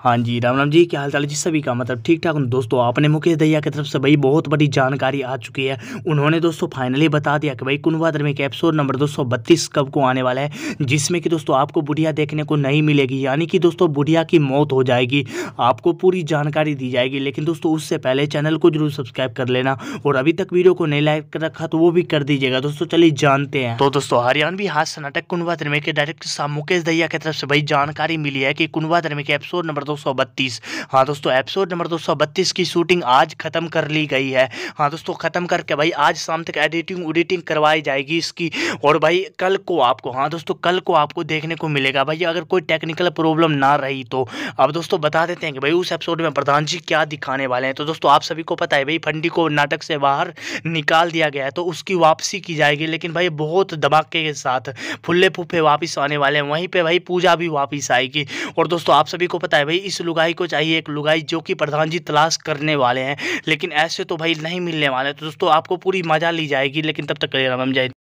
हाँ जी, राम राम जी, क्या हाल चाल जी सभी का? मतलब ठीक ठाक दोस्तों, आपने मुकेश दैया की तरफ़ से भाई बहुत बड़ी जानकारी आ चुकी है। उन्होंने दोस्तों फाइनली बता दिया कि भाई कुनवा धर्म के एपिसोड नंबर दोस्तों बत्तीस कब को आने वाला है, जिसमें कि दोस्तों आपको बुढ़िया देखने को नहीं मिलेगी। यानी कि दोस्तों बुढ़िया की मौत हो जाएगी। आपको पूरी जानकारी दी जाएगी, लेकिन दोस्तों उससे पहले चैनल को ज़रूर सब्सक्राइब कर लेना और अभी तक वीडियो को नहीं लाइक कर रखा तो वो भी कर दीजिएगा। दोस्तों, चलिए जानते हैं। तो दोस्तों, हरियाणवी हास्य नाटक कुनवा धर्म के डायरेक्टर साहब मुकेश दैया की तरफ़ से भाई जानकारी मिली है कि कुनवा धर्म के एपिसोड नंबर दो सौ बत्तीस। हाँ दोस्तों एपिसोड नंबर 232 की शूटिंग आज खत्म कर ली गई है। हाँ दोस्तों, खत्म करके भाई आज शाम तक एडिटिंग उडिटिंग करवाई जाएगी इसकी। और भाई कल को आपको हाँ दोस्तों, कल को आपको देखने को मिलेगा। भाई अगर कोई टेक्निकल प्रॉब्लम ना रही तो। अब दोस्तों बता देते हैं कि भाई उस एपिसोड में प्रधान जी क्या दिखाने वाले हैं। तो दोस्तों, आप सभी को पता है भाई फंडी को नाटक से बाहर निकाल दिया गया है तो उसकी वापसी की जाएगी। लेकिन भाई बहुत धमाके के साथ फुल्ले फूफे वापिस आने वाले हैं। वहीं पर भाई पूजा भी वापिस आएगी। और दोस्तों, आप सभी को पता है भाई इस लुगाई को चाहिए, एक लुगाई जो कि प्रधान जी तलाश करने वाले हैं। लेकिन ऐसे तो भाई नहीं मिलने वाले। तो दोस्तों, आपको पूरी मज़ा ली जाएगी, लेकिन तब तक जय